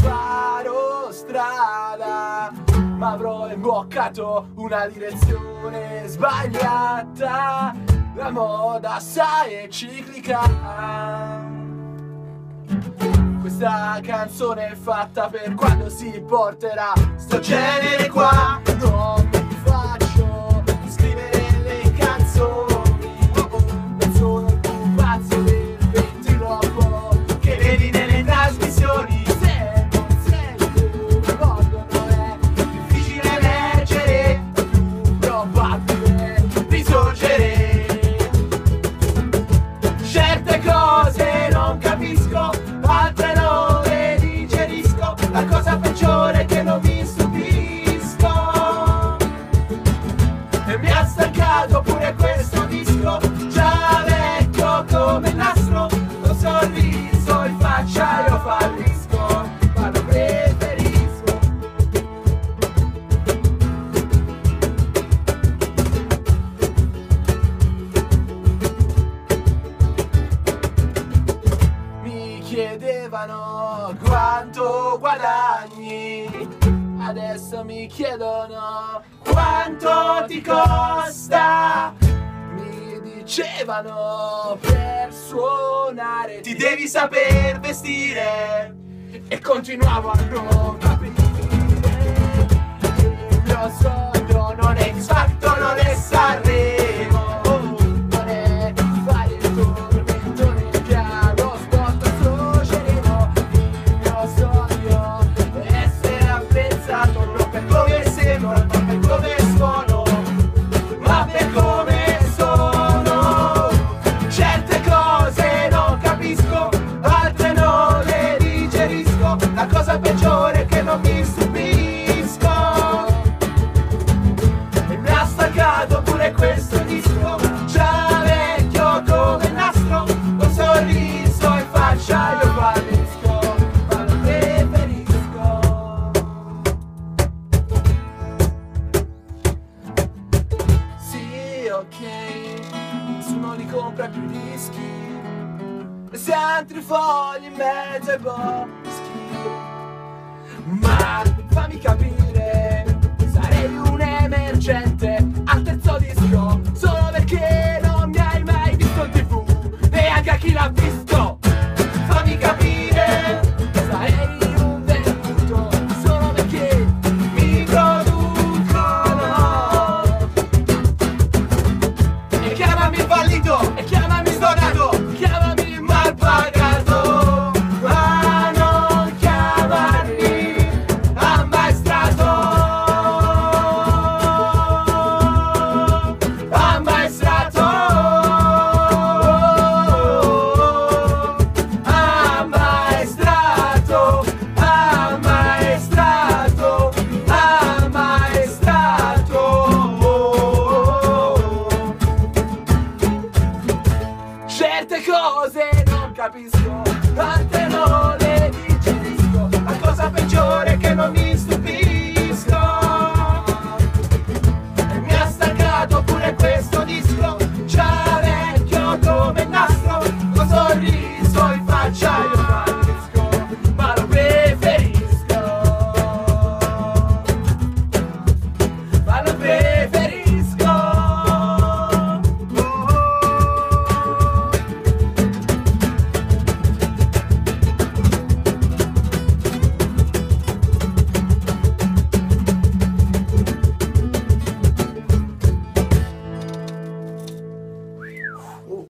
farò strada, ma avrò imboccato una direzione sbagliata. La moda sai è ciclica. Questa canzone è fatta per quando si porterà sto genere qua. No. Chiedevano quanto guadagni, adesso mi chiedono quanto ti costa. Mi dicevano per suonare ti devi saper vestire e continuavo a non capire. Il mio sogno non è X Factor, non è non mi stupisco. E mi ha stancato pure questo disco Già vecchio come nastro Un sorriso in faccia io fallisco Ma lo preferisco Sì, ok Nessuno li compra più dischi E se altri fogli in mezzo ai boh ma fammi capire, sarei un emergente al terzo disco, solo perché non mi hai mai visto in tv, e anche a chi l'ha visto. Fammi capire, cose non capisco.